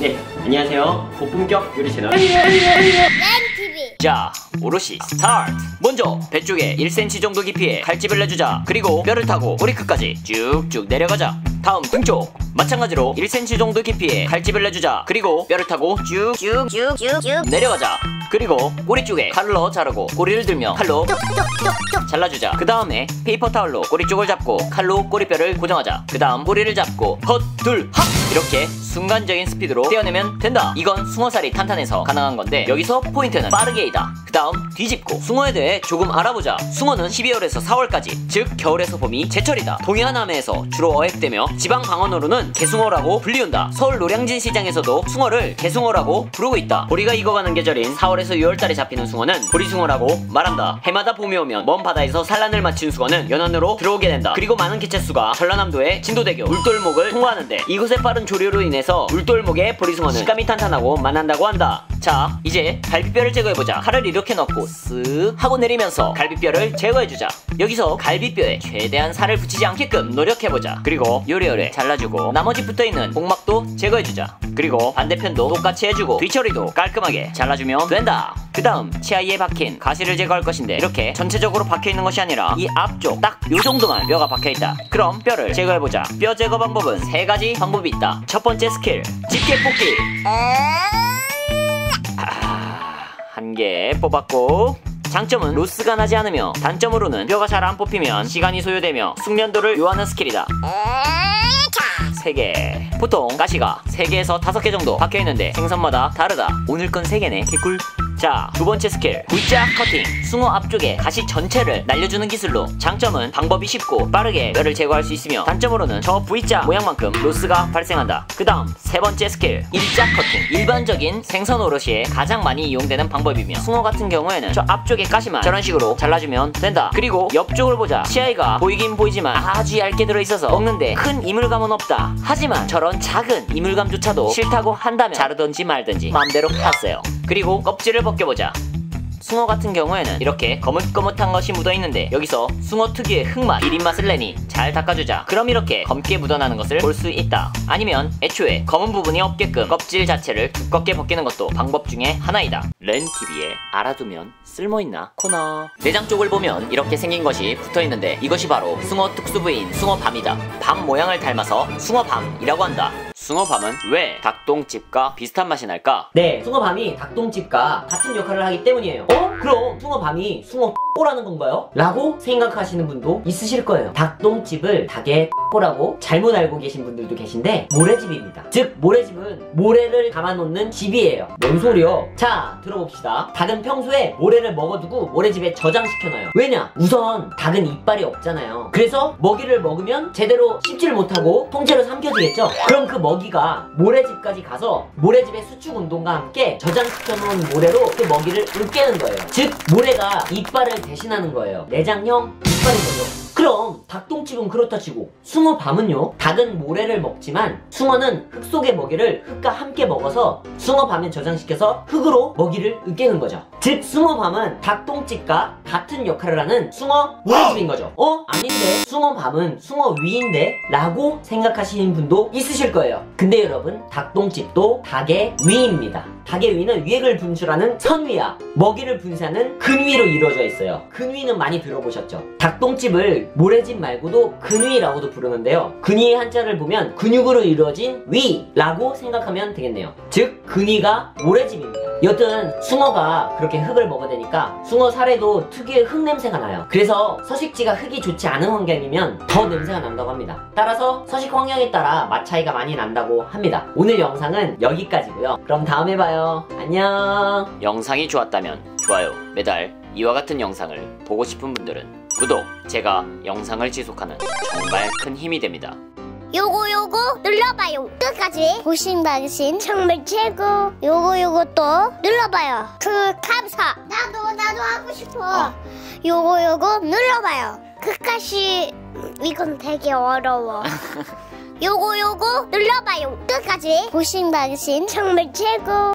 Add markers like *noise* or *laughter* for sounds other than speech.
네, 안녕하세요. 고품격 요리 채널. 랜TV 자, 오로시 스타트! 먼저 배 쪽에 1cm 정도 깊이의 칼집을 내주자. 그리고 뼈를 타고 꼬리 끝까지 쭉쭉 내려가자. 다음 등 쪽. 마찬가지로 1cm 정도 깊이의 칼집을 내주자. 그리고 뼈를 타고 쭉쭉쭉쭉 내려가자. 그리고 꼬리 쪽에 칼로 자르고 꼬리를 들며 칼로 잘라주자. 그 다음에 페이퍼 타올로 꼬리 쪽을 잡고 칼로 꼬리뼈를 고정하자. 그 다음 꼬리를 잡고 헛, 둘, 합! 이렇게 순간적인 스피드로 떼어내면 된다. 이건 숭어살이 탄탄해서 가능한 건데 여기서 포인트는 빠르게이다. 그 다음 뒤집고 숭어에 대해 조금 알아보자. 숭어는 12월에서 4월까지 즉 겨울에서 봄이 제철이다. 동해안함에서 주로 어획되며 지방 방언으로는 개숭어라고 불리운다. 서울 노량진 시장에서도 숭어를 개숭어라고 부르고 있다. 보리가 익어가는 계절인 4월에서 6월달에 잡히는 숭어는 보리숭어라고 말한다. 해마다 봄이 오면 먼 바다에서 산란을 마친 숭어는 연안으로 들어오게 된다. 그리고 많은 개체수가 전라남도의 진도대교 울돌목을 통과하는데 이곳의 빠른 조류로 인해서 울돌목의 보리숭어는 식감이 탄탄하고 만난다고 한다. 자, 이제 갈비뼈를 제거해보자. 칼을 이렇게 넣고 쓱 하고 내리면서 갈비뼈를 제거해주자. 여기서 갈비뼈에 최대한 살을 붙이지 않게끔 노력해보자. 그리고 요리요리 잘라주고 나머지 붙어있는 복막도 제거해주자. 그리고 반대편도 똑같이 해주고 뒤처리도 깔끔하게 잘라주면 된다. 그 다음 치아이에 박힌 가시를 제거할 것인데 이렇게 전체적으로 박혀있는 것이 아니라 이 앞쪽 딱 요 정도만 뼈가 박혀있다. 그럼 뼈를 제거해보자. 뼈 제거 방법은 세 가지 방법이 있다. 첫 번째 스킬 집게 뽑기. 한개 뽑았고 장점은 로스가 나지 않으며 단점으로는 뼈가 잘 안 뽑히면 시간이 소요되며 숙련도를 요하는 스킬이다. 3개. 보통 가시가 3개에서 5개 정도 박혀있는데 생선마다 다르다. 오늘 건 3개네. 개꿀 자 두 번째 스킬. V자 커팅. 숭어 앞쪽에 가시 전체를 날려주는 기술로 장점은 방법이 쉽고 빠르게 뼈를 제거할 수 있으며 단점으로는 저 V자 모양만큼 로스가 발생한다. 그 다음 세 번째 스킬. 일자 커팅. 일반적인 생선 오로시에 가장 많이 이용되는 방법이며 숭어 같은 경우에는 저 앞쪽에 가시만 저런 식으로 잘라주면 된다. 그리고 옆쪽을 보자. 치아이가 보이긴 보이지만 아주 얇게 들어있어서 먹는데 큰 이물감은 없다. 하지만 저런 작은 이물감조차도 싫다고 한다면 자르든지 말든지 마음대로 하세요 그리고 껍질을 벗겨보자. 숭어 같은 경우에는 이렇게 거뭇거뭇한 것이 묻어있는데 여기서 숭어 특유의 흙맛, 비린맛을 내니 잘 닦아주자. 그럼 이렇게 검게 묻어나는 것을 볼 수 있다. 아니면 애초에 검은 부분이 없게끔 껍질 자체를 두껍게 벗기는 것도 방법 중에 하나이다. 렌TV에 알아두면 쓸모있나? 코너. 내장 쪽을 보면 이렇게 생긴 것이 붙어있는데 이것이 바로 숭어 특수부인 숭어밤이다. 밤 모양을 닮아서 숭어밤이라고 한다 숭어밤은 왜 닭똥집과 비슷한 맛이 날까? 네, 숭어밤이 닭똥집과 같은 역할을 하기 때문이에요. 어? 그럼 숭어밤이 숭어 꼬라는 건가요? 라고 생각하시는 분도 있으실 거예요. 닭똥집을 닭의 꼬라고 잘못 알고 계신 분들도 계신데 모래집입니다. 즉 모래집은 모래를 담아놓는 집이에요. 뭔 소리요? 자, 들어봅시다. 닭은 평소에 모래를 먹어두고 모래집에 저장시켜놔요. 왜냐? 우선 닭은 이빨이 없잖아요. 그래서 먹이를 먹으면 제대로 씹지를 못하고 통째로 삼켜지겠죠? 그럼 그 먹이 가 모래집까지 가서 모래집의 수축 운동과 함께 저장시켜놓은 모래로 그 먹이를 으깨는 거예요. 즉 모래가 이빨을 대신하는 거예요. 내장형 이빨인 거죠. 그럼 닭똥집은 그렇다 치고 숭어밤은요 닭은 모래를 먹지만 숭어는 흙 속의 먹이를 흙과 함께 먹어서 숭어밤에 저장시켜서 흙으로 먹이를 으깨는 거죠 즉 숭어밤은 닭똥집과 같은 역할을 하는 숭어 모래집인 거죠 어? 아닌데 숭어 밤은 숭어 위인데? 라고 생각하시는 분도 있으실 거예요 근데 여러분 닭똥집도 닭의 위입니다 닭의 위는 위액을 분출하는 선위와 먹이를 분사하는 근위로 이루어져 있어요 근위는 많이 들어보셨죠 닭똥집을 모래집 말고도 근위라고도 부르는데요. 근위의 한자를 보면 근육으로 이루어진 위라고 생각하면 되겠네요. 즉 근위가 모래집입니다. 여튼 숭어가 그렇게 흙을 먹어대니까 숭어 살에도 특유의 흙 냄새가 나요. 그래서 서식지가 흙이 좋지 않은 환경이면 더 냄새가 난다고 합니다. 따라서 서식 환경에 따라 맛 차이가 많이 난다고 합니다. 오늘 영상은 여기까지고요. 그럼 다음에 봐요. 안녕. 영상이 좋았다면 좋아요, 매달 이와 같은 영상을 보고 싶은 분들은 구독, 제가 영상을 지속하는 정말 큰 힘이 됩니다. 요거 요거 눌러봐요. 끝까지 보신 당신 정말 최고. 요거 요거 또 눌러봐요. 그 감사. 나도 나도 하고 싶어. 요거 요거 눌러봐요. 끝까지. 이건 되게 어려워. *laughs* 요거 요거 눌러봐요. 끝까지 보신 당신 정말 최고